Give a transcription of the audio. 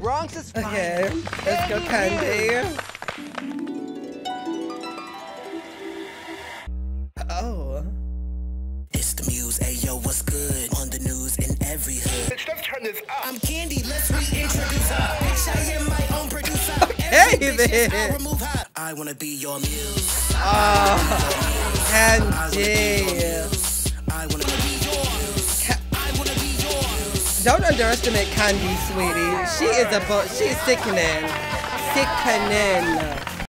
Bronx is fine. Okay, let's go, Kandy. Oh. It's the muse, ayo, what's good? On the news in every hood. Bitch, let's turn this up. I'm Kandy, let's reintroduce her. Bitch, I am my own producer. Hey, Every then. I remove her. I wanna be your muse. Oh. Kandy. I wanna be yours. Don't underestimate Kandy, sweetie. She is a she is sickening. Sickening.